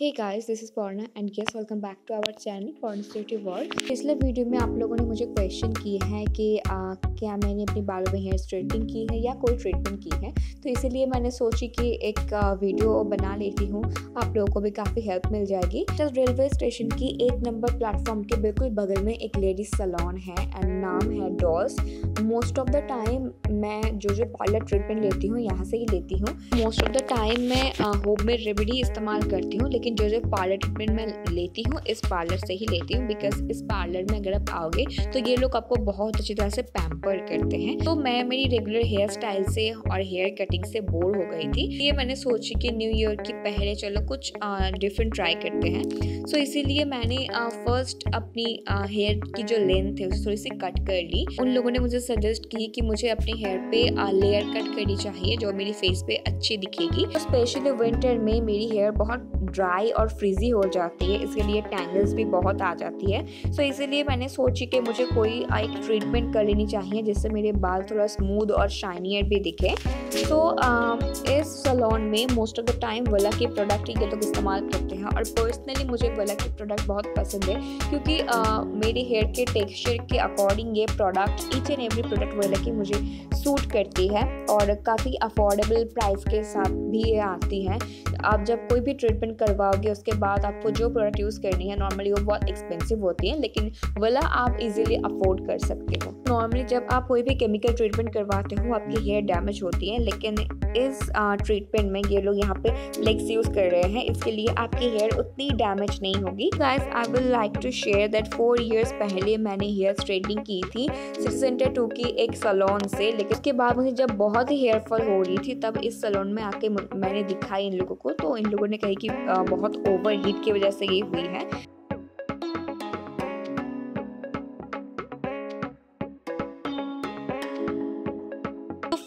Hey guys this is Purna and yes welcome back to our channel पॉर्नस्टेटिव world पिछले video में आप लोगों ने मुझे क्वेश्चन किए हैं कि आ, क्या मैंने अपनी बालों में हेयर स्ट्रेटनिंग की है या कोई ट्रीटमेंट की है? तो इसीलिए मैंने सोची कि एक आ, वीडियो बना लेती हूँ। आप लोगों को भी काफ़ी हेल्प मिल जाएगी। तो रेलवे स्टेशन की एक नंबर प्लेटफॉर्म के बिल्कुल बगल में एक लेडीज़ सलोन है एंड नाम है dolls most of the time मैं जो जो पार्लर ट्रीटमेंट लेती हूँ यहाँ से ही लेती हूँ। मोस्ट ऑफ़ द टाइम मैं होम में रेमेडी इस्तेमाल करती हूँ लेकिन जो जो पार्लर ट्रीटमेंट मैं लेती हूँ इस पार्लर से ही लेती हूँ बिकॉज़ इस पार्लर में अगर आप आओगे तो ये लोग आपको बहुत अच्छी तरह से पैम्पर करते हैं। तो मैं मेरी रेगुलर हेयर स्टाइल से और हेयर कटिंग से बोर हो गई थी। ये मैंने सोची कि न्यू ईयर की पहले चलो कुछ डिफरेंट ट्राई करते हैं। सो so, इसीलिए मैंने फ़र्स्ट अपनी हेयर की जो लेंथ है उसे थोड़ी सी कट कर ली। उन लोगों ने मुझे सजेस्ट की कि मुझे अपने हेयर पे लेयर कट करनी चाहिए जो मेरी फेस पे अच्छी दिखेगी। स्पेशली विंटर में मेरी हेयर बहुत ड्राई और फ्रीजी हो जाती है इसके लिए टैंगल्स भी बहुत आ जाती है। सो so, इसीलिए मैंने सोची कि मुझे कोई एक ट्रीटमेंट कर लेनी चाहिए जिससे मेरे बाल थोड़ा स्मूद और शाइनियर भी दिखे। तो so, इस सलोन में most of the time Wella के प्रोडक्ट ये लोग इस्तेमाल करते हैं और पर्सनली मुझे वला के प्रोडक्ट बहुत पसंद है क्योंकि मेरे हेयर के टेक्सचर के अकॉर्डिंग ये product each and every product वला की मुझे सूट करती है और काफ़ी अफोर्डेबल प्राइस के साथ भी ये आती है। आप जब कोई भी ट्रीटमेंट करवाओगे, उसके बाद आपको जो प्रोडक्ट यूज़ करनी है नॉर्मली वो बहुत एक्सपेंसिव होती है, लेकिन वाला आप इजीली अफोर्ड कर सकते हो। नॉर्मली जब आप कोई भी केमिकल ट्रीटमेंट करवाते हो, आपकी हेयर डैमेज होती है, लेकिन इस ट्रीटमेंट में ये लोग यहाँ पे लेग्स यूज़ कर रहे हैं। इसके लिए आपकी हेयर उतनी डैमेज नहीं होगी। Guys I will like to share that four years पहले मैंने हेयर स्ट्रेटनिंग की थी सिटी सेंटर टू की एक सलोन से। लेकिन उसके बाद मुझे जब बहुत ही हेयर फॉल हो रही थी, तब इस सलोन में आके मैंने दिखाई इन लोगों को। तो इन लोगों ने कही कि बहुत ओवर हीट की वजह से ये हुई है।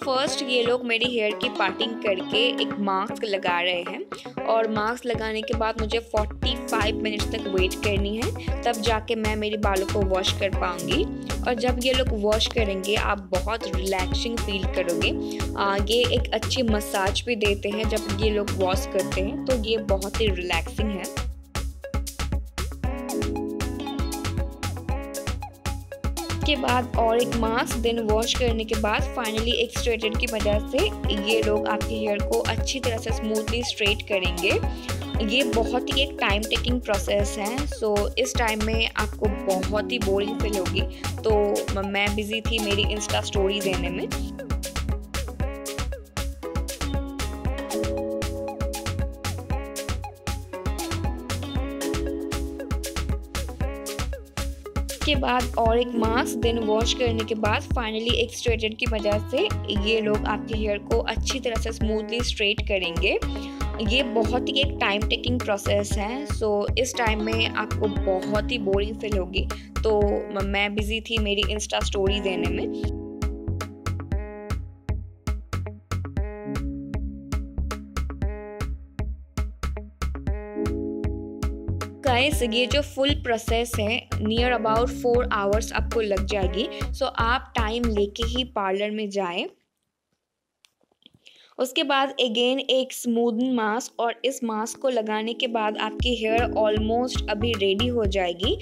फ़र्स्ट ये लोग मेरी हेयर की पार्टिंग करके एक मास्क लगा रहे हैं और मास्क लगाने के बाद मुझे 45 मिनट्स तक वेट करनी है, तब जाके मैं मेरे बालों को वॉश कर पाऊँगी। और जब ये लोग वॉश करेंगे, आप बहुत रिलैक्सिंग फील करोगे। ये एक अच्छी मसाज भी देते हैं जब ये लोग वॉश करते हैं तो ये बहुत ही रिलैक्सिंग है। के बाद और एक मास्क देन वॉश करने के बाद फाइनली एक स्ट्रेटेड की वजह से ये लोग आपके हेयर को अच्छी तरह से स्मूथली स्ट्रेट करेंगे। ये बहुत ही एक टाइम टेकिंग प्रोसेस है। सो so, इस टाइम में आपको बहुत ही बोरिंग फील होगी। तो मैं बिज़ी थी मेरी इंस्टा स्टोरी देने में। के बाद और एक मास्क देन वॉश करने के बाद फाइनली एक स्ट्रेटर की वजह से ये लोग आपके हेयर को अच्छी तरह से स्मूथली स्ट्रेट करेंगे। ये बहुत ही एक टाइम टेकिंग प्रोसेस है। सो so, इस टाइम में आपको बहुत ही बोरिंग फील होगी। तो मैं बिज़ी थी मेरी इंस्टा स्टोरी देने में। गाइस ये जो फुल प्रोसेस है नियर अबाउट फोर आवर्स आपको लग जाएगी। सो आप टाइम लेके ही पार्लर में जाए। उसके बाद अगेन एक स्मूदन मास्क और इस मास्क को लगाने के बाद आपकी हेयर ऑलमोस्ट अभी रेडी हो जाएगी।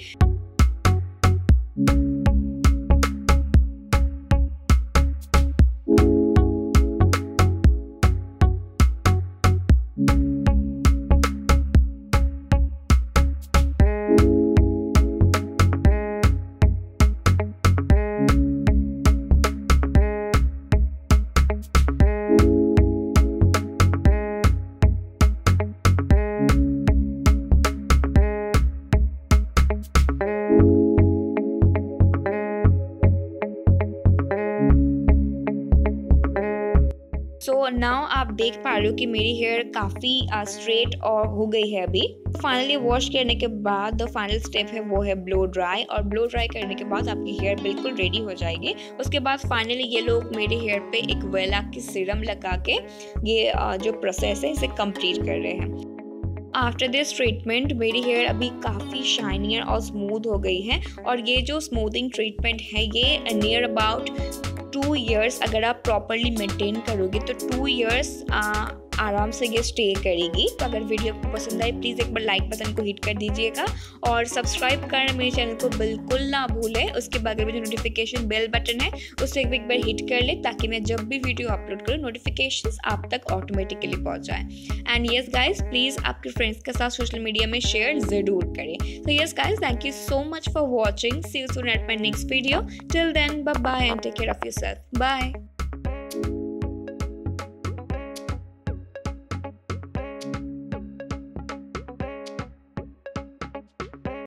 सो so, नाउ आप देख पा रहे हो कि मेरी हेयर काफ़ी स्ट्रेट और हो गई है अभी। फाइनली वॉश करने के बाद द फाइनल स्टेप है वो है ब्लो ड्राई और ब्लो ड्राई करने के बाद आपकी हेयर बिल्कुल रेडी हो जाएगी। उसके बाद फाइनली ये लोग मेरे हेयर पे एक वेला की सीरम लगा के ये जो प्रोसेस है इसे कंप्लीट कर रहे हैं। आफ्टर दिस ट्रीटमेंट मेरी हेयर अभी काफ़ी शाइनियर और स्मूथ हो गई है और ये जो स्मूथिंग ट्रीटमेंट है ये नियर अबाउट टू ईयर्स अगर आप प्रॉपरली मेंटेन करोगे तो टू ईयर्स आराम से ये स्टे करेगी। तो अगर वीडियो आपको पसंद आए प्लीज़ एक बार लाइक बटन को हिट कर दीजिएगा। और सब्सक्राइब करना मेरे चैनल को बिल्कुल ना भूलें। उसके बगल में जो नोटिफिकेशन बेल बटन है, उसे एक बार हिट कर ले ताकि मैं जब भी वीडियो अपलोड करूँ नोटिफिकेशन आप तक ऑटोमेटिकली पहुँच जाए। एंड येस गाइज़ प्लीज़ आपके फ्रेंड्स के साथ सोशल मीडिया में शेयर ज़रूर करें। तो yes guys thank you so much for watching see you soon at my next video till then bye and take care of yourself bye